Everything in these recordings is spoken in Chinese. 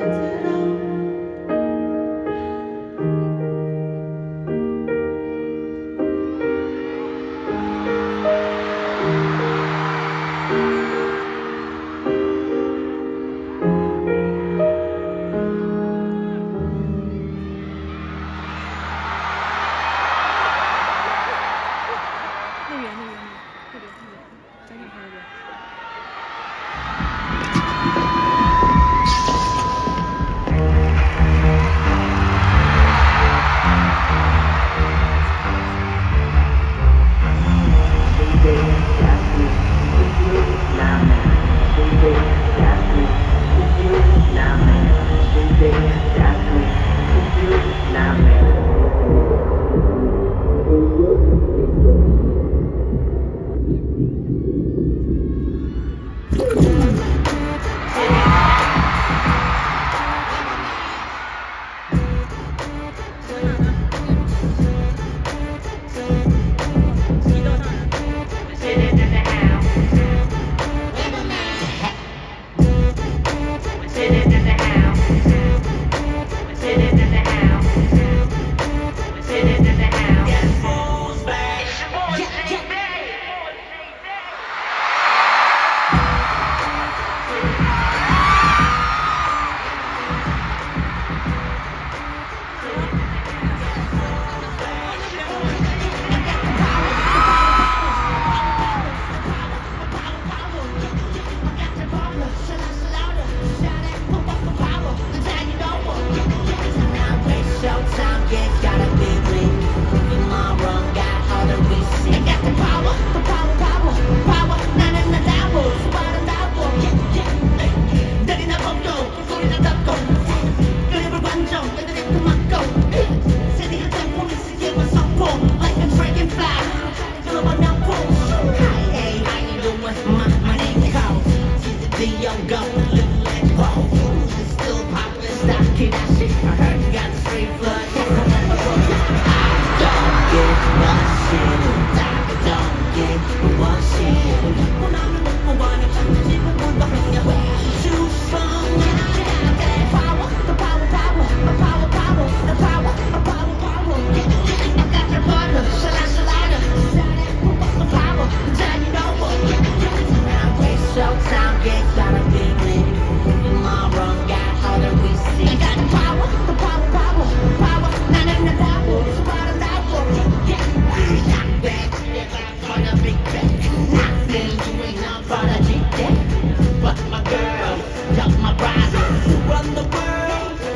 hello 嗯，入园的原因吗？特别特别，早上还是。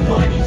money.